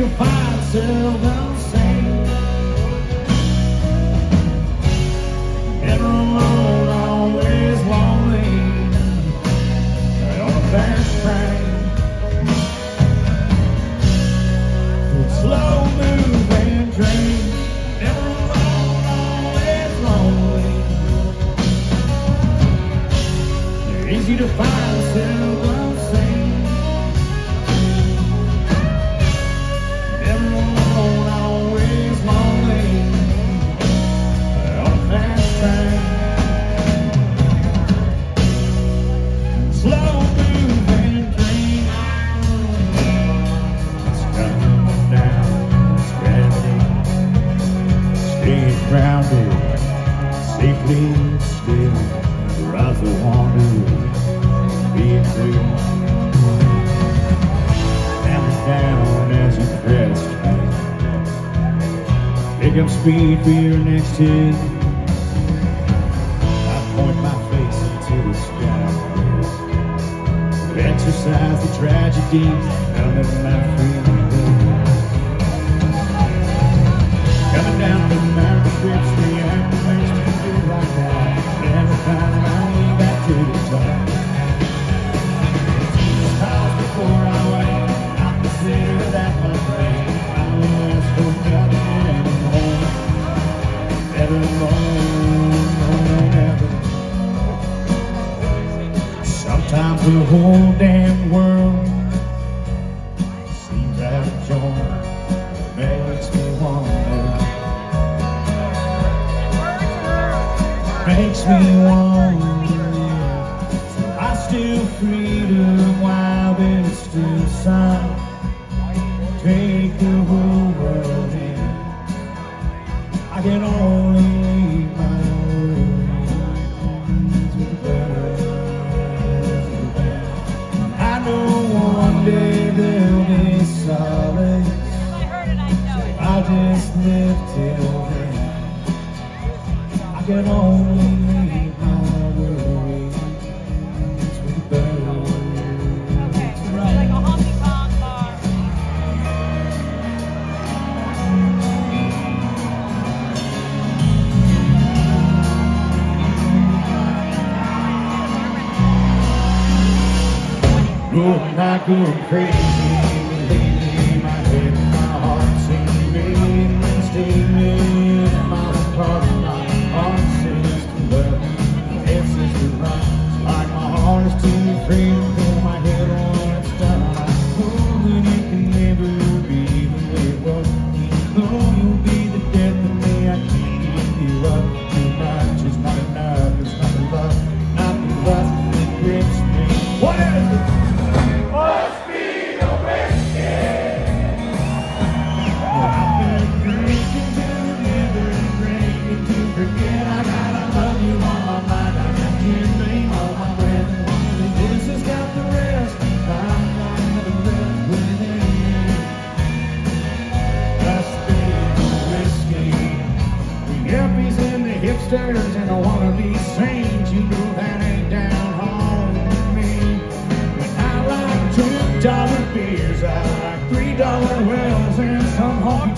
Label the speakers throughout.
Speaker 1: to find someone Pick up speed for your next hit. I point my face into the sky. Exercise the tragedy out of my freedom. Coming down the mountain strips, just live till then I can only leave my worries Okay, right.
Speaker 2: like a honky tonk bar.
Speaker 1: Crazy, my head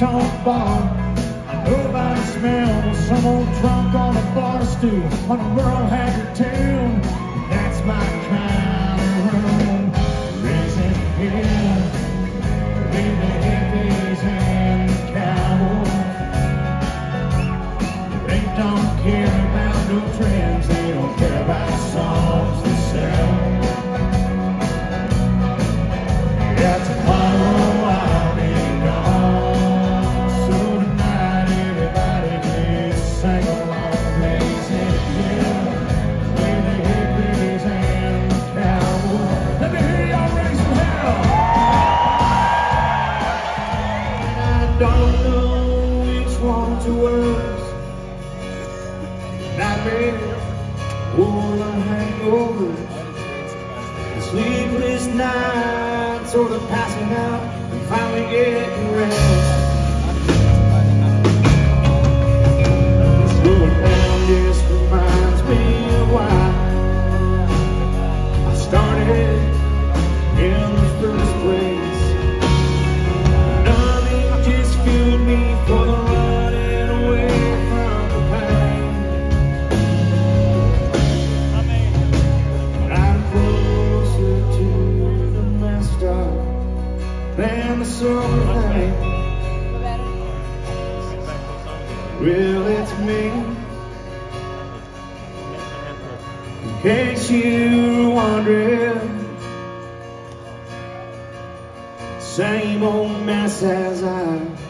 Speaker 1: honky-tonk bar. I know about the smell of some old drunk on a bar stool on a Merle Haggard tune. That's my Nightmare or the. Sleepless nights or the passing out and finally getting rest. Than the night. Well, it's me. In case you're wondering, same old mess as I've